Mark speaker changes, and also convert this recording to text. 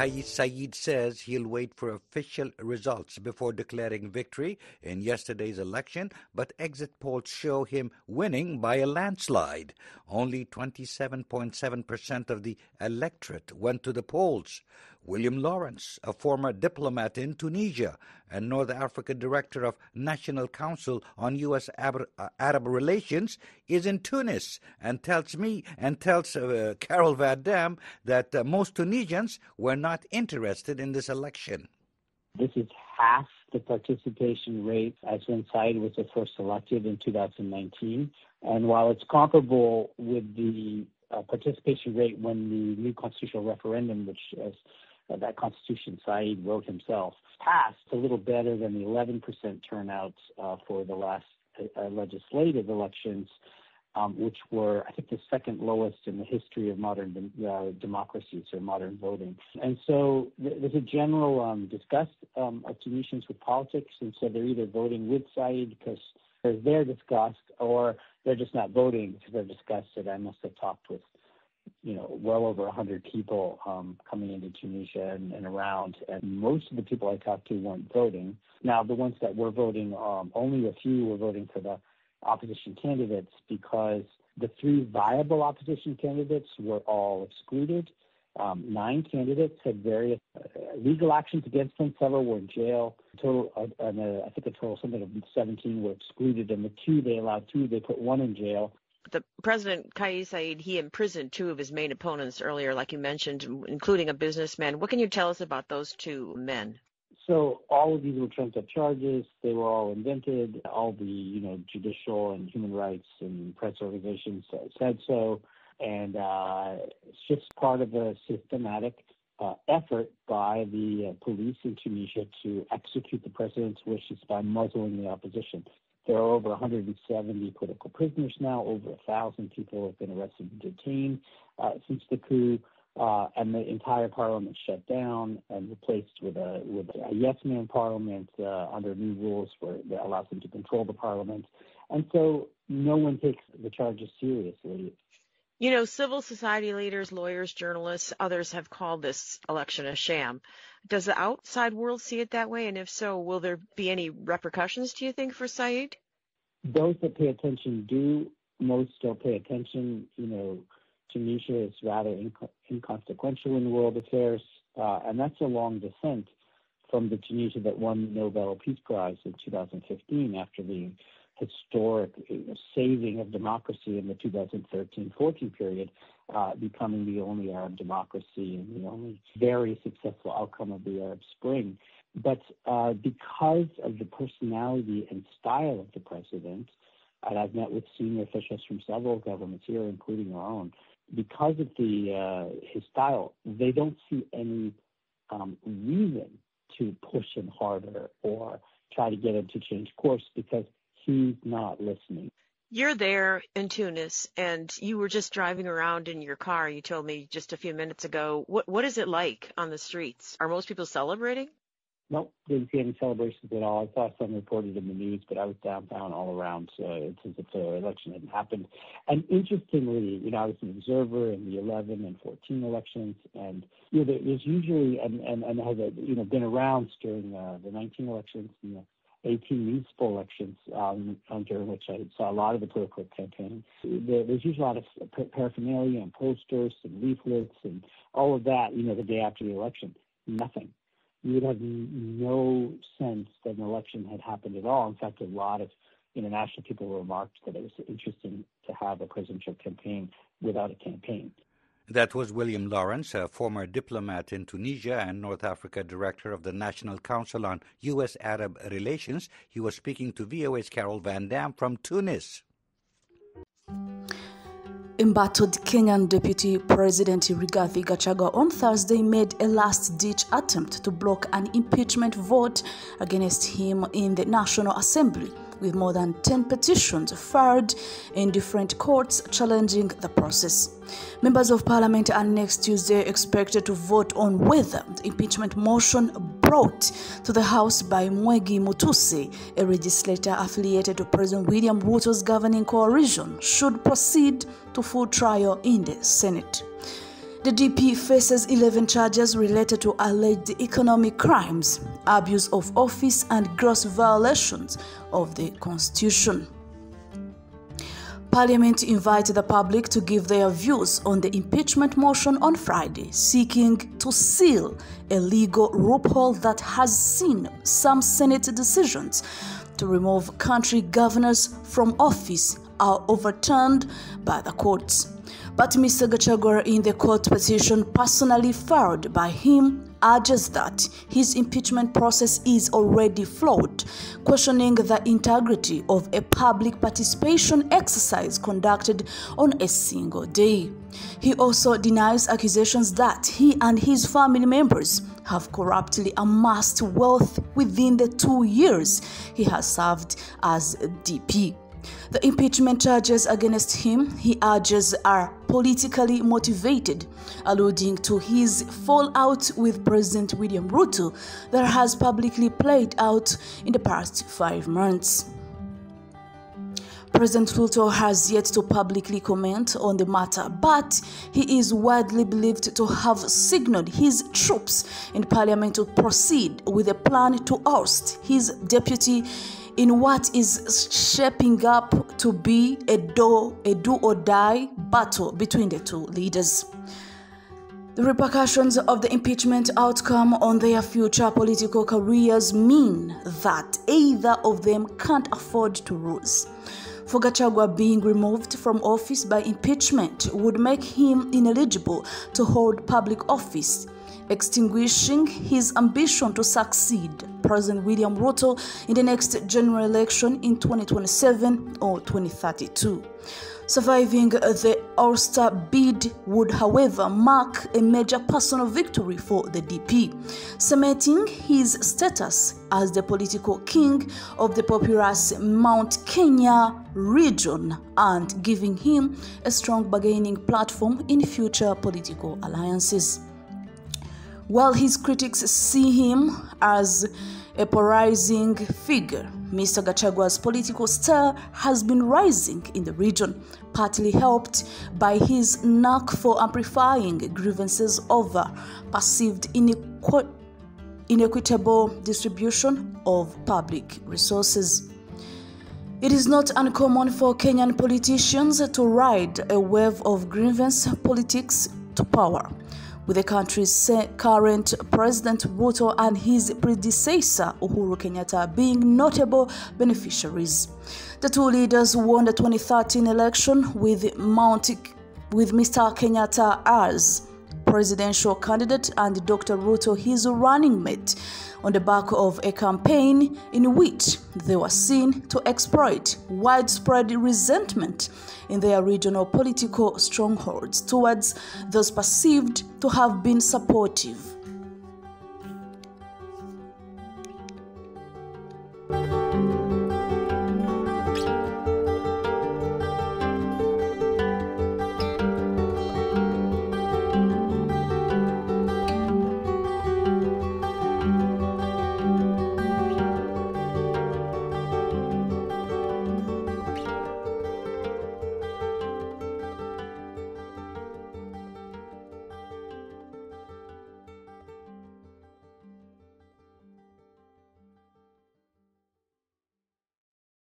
Speaker 1: Saied says he'll wait for official results before declaring victory in yesterday's election, but exit polls show him winning by a landslide. Only 27.7% of the electorate went to the polls. William Lawrence, a former diplomat in Tunisia and North Africa director of National Council on U.S. Arab, Arab Relations, is in Tunis and tells me and tells uh, Carol Van Dam that uh, most Tunisians were not interested in this election.
Speaker 2: This is half the participation rate as when Saied was first elected in 2019. And while it's comparable with the uh, participation rate when the new constitutional referendum, which as uh, that Constitution Saied wrote himself, passed a little better than the 11% turnout uh, for the last uh, legislative elections, um, which were, I think, the second lowest in the history of modern uh, democracies or modern voting. And so th- there's a general um, disgust um, of Tunisians with politics, and so they're either voting with Saied because they're disgust, or they're just not voting because they're disgusted. I must have talked with you know, well over 100 people um, coming into Tunisia and, and, around, and most of the people I talked to weren't voting. Now, the ones that were voting, um, only a few were voting for the opposition candidates because the three viable opposition candidates were all excluded. Um, nine candidates had various uh, legal actions against them. Several were in jail. total, uh, and, uh, I think a total something of 17 were excluded, and the two they allowed two. They put one in jail
Speaker 3: the president Kais Saied he imprisoned two of his main opponents earlier, like you mentioned, including a businessman. What can you tell us about those two men?
Speaker 2: So all of these were trumped up charges. They were all invented. All the you know judicial and human rights and press organizations said so, and uh, it's just part of a systematic uh, effort by the uh, police in Tunisia to execute the president's wishes by muzzling the opposition. There are over 170 political prisoners now. Over a thousand people have been arrested and detained uh, since the coup, uh, and the entire parliament shut down and replaced with a with a yes man parliament uh, under new rules that allows them to control the parliament. And so no one takes the charges seriously.
Speaker 3: You know, civil society leaders, lawyers, journalists, others have called this election a sham. Does the outside world see it that way? And if so, will there be any repercussions, do you think, for Saied?
Speaker 2: Those that pay attention do. Most don't pay attention. You know, Tunisia is rather inco- inconsequential in world affairs, uh, and that's a long descent from the Tunisia that won the Nobel Peace Prize in 2015 after the historic saving of democracy in the 2013-14 period, uh, becoming the only Arab democracy and the only very successful outcome of the Arab Spring. But uh, because of the personality and style of the president, and I've met with senior officials from several governments here, including our own, because of the uh, his style, they don't see any um, reason to push him harder or try to get him to change course because he's not listening.
Speaker 3: You're there in Tunis and you were just driving around in your car, you told me just a few minutes ago. What what is it like on the streets? Are most people celebrating?
Speaker 2: Nope, didn't see any celebrations at all. I saw some reported in the news, but I was downtown all around, so it's as if the election hadn't happened. And interestingly, you know, I was an observer in the 11 and 14 elections, and you know, there's usually and and and has you know been around during uh, the 19 elections and the 18 municipal elections um, during which I saw a lot of the political campaign. There, there's usually a lot of paraphernalia and posters and leaflets and all of that, you know, the day after the election. Nothing. You would have no sense that an election had happened at all. In fact, a lot of international people remarked that it was interesting to have a presidential campaign without a campaign.
Speaker 1: That was William Lawrence, a former diplomat in Tunisia and North Africa director of the National Council on U.S. Arab Relations. He was speaking to VOA's Carol Van Dam from Tunis.
Speaker 4: Embattled Kenyan Deputy President Rigathi Gachagua on Thursday made a last-ditch attempt to block an impeachment vote against him in the National Assembly with more than 10 petitions filed in different courts challenging the process. Members of Parliament are next Tuesday expected to vote on whether the impeachment motion brought to the House by Mwengi Mutuse, a legislator affiliated to President William Ruto's governing coalition, should proceed to full trial in the Senate. The DP faces 11 charges related to alleged economic crimes, abuse of office, and gross violations of the Constitution. Parliament invited the public to give their views on the impeachment motion on Friday, seeking to seal a legal loophole that has seen some Senate decisions to remove country governors from office are overturned by the courts. But Mr. Gachagua, in the court petition personally filed by him, urges that his impeachment process is already flawed, questioning the integrity of a public participation exercise conducted on a single day. He also denies accusations that he and his family members have corruptly amassed wealth within the two years he has served as DP. The impeachment charges against him, he urges, are politically motivated, alluding to his fallout with President William Ruto that has publicly played out in the past five months. President Ruto has yet to publicly comment on the matter, but he is widely believed to have signaled his troops in parliament to proceed with a plan to oust his deputy in what is shaping up to be a do, a do or die battle between the two leaders. The repercussions of the impeachment outcome on their future political careers mean that either of them can't afford to lose. For Gachagua being removed from office by impeachment would make him ineligible to hold public office extinguishing his ambition to succeed President William Ruto in the next general election in 2027 or 2032. Surviving the ouster bid would, however, mark a major personal victory for the DP, cementing his status as the political king of the populous Mount Kenya region and giving him a strong bargaining platform in future political alliances. While his critics see him as a polarizing figure, Mr. Gachagua's political star has been rising in the region, partly helped by his knack for amplifying grievances over perceived inequ- inequitable distribution of public resources. It is not uncommon for Kenyan politicians to ride a wave of grievance politics to power with the country's current President Ruto and his predecessor Uhuru Kenyatta being notable beneficiaries. The two leaders won the 2013 election with Mount with Mr. Kenyatta as presidential candidate and Dr. Ruto his running mate on the back of a campaign in which they were seen to exploit widespread resentment in their regional political strongholds towards those perceived to have been supportive